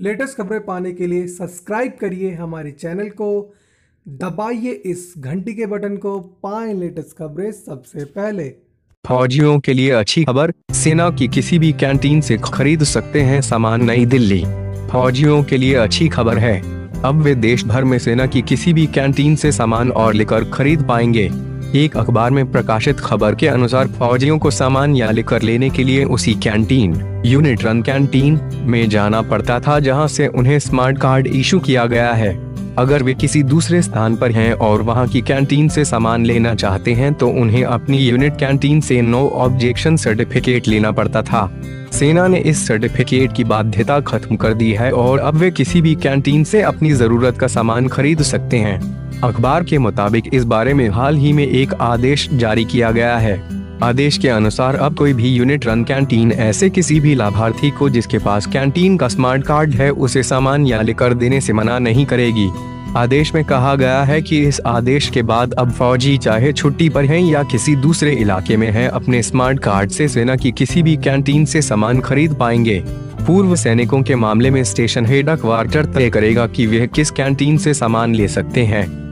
Latest खबरें पाने के लिए सब्सक्राइब करिए हमारे चैनल को। दबाइए इस घंटी के बटन को। पाएँ लेटेस्ट खबरें सबसे पहले। फौजियों के लिए अच्छी खबर, सेना की किसी भी कैंटीन से खरीद सकते हैं सामान नई दिल्ली। फौजियों के लिए अच्छी खबर है। अब वे देश भर में सेना की किसी भी कैंटीन से सामान और लेकर खरीद पाएँगे। एक अखबार में प्रकाशित खबर के अनुसार फौजियों को सामान या लेकर लेने के लिए उसी कैंटीन, यूनिट रन कैंटीन, में जाना पड़ता था जहाँ से उन्हें स्मार्ट कार्ड इशू किया गया है। अगर वे किसी दूसरे स्थान पर हैं और वहाँ की कैंटीन से सामान लेना चाहते हैं तो उन्हें अपनी यूनिट कैंटीन से नो ऑब्जेक्शन सर्टिफिकेट लेना पड़ता था। सेना ने इस सर्टिफिकेट की बाध्यता खत्म कर दी है और अब वे किसी भी कैंटीन से अपनी ज़रूरत का सामान खरीद सकते हैं। अखबार के मुताबिक इस बारे में हाल ही में एक आदेश जारी किया गया है। आदेश के अनुसार अब कोई भी यूनिट रन कैंटीन ऐसे किसी भी लाभार्थी को जिसके पास कैंटीन का स्मार्ट कार्ड है, उसे सामान या लेकर देने से मना नहीं करेगी। आदेश में कहा गया है कि इस आदेश के बाद अब फौजी चाहे छुट्टी पर हैं या किसी दूसरे इलाके में हैं, अपने स्मार्ट कार्ड से सेना की किसी भी कैंटीन से सामान खरीद पाएँगे। पूर्व सैनिकों के मामले में स्टेशन हेड क्वार्टर तय करेगा कि वे किस कैंटीन से सामान ले सकते हैं।